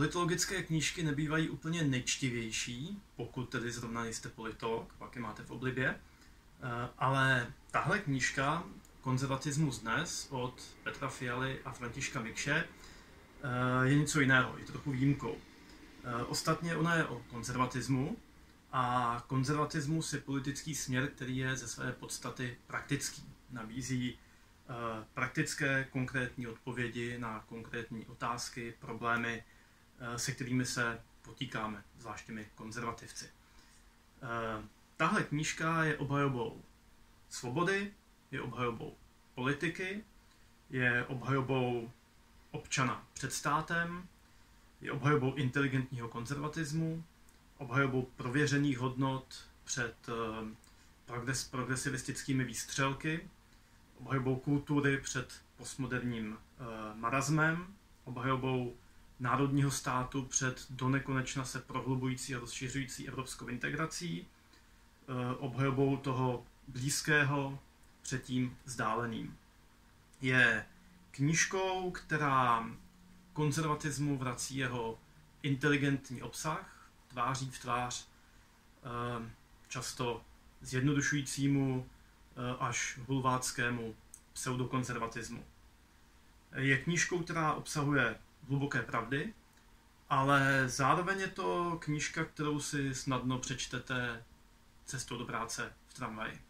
politologické knížky nebývají úplně nejčtivější, pokud tedy zrovna nejste politolog, pak je máte v oblibě. Eh, ale tahle knížka, Konzervatismus dnes, od Petra Fialy a Františka Mikše, eh, je něco jiného, je trochu výjimkou. Eh, ostatně ona je o konzervatismu a konzervatismus je politický směr, který je ze své podstaty praktický. Nabízí praktické, konkrétní odpovědi na konkrétní otázky, problémy, se kterými se potýkáme, zvláště my konzervativci. Eh, tahle knížka je obhajobou svobody, je obhajobou politiky, je obhajobou občana před státem, je obhajobou inteligentního konzervatismu, obhajobou prověřených hodnot před eh, progres, progresivistickými výstřelky, obhajobou kultury před postmoderním marazmem, obhajobou národního státu před donekonečna se prohlubující a rozšiřující evropskou integrací, eh, obhajobou toho blízkého před tím vzdáleným. Je knížkou, která konzervatismu vrací jeho inteligentní obsah, tváří v tvář eh, často zjednodušujícímu eh, až hulváckému pseudokonzervatismu. Je knížkou, která obsahuje hluboké pravdy, ale zároveň je to knížka, kterou si snadno přečtete cestou do práce v tramvaji.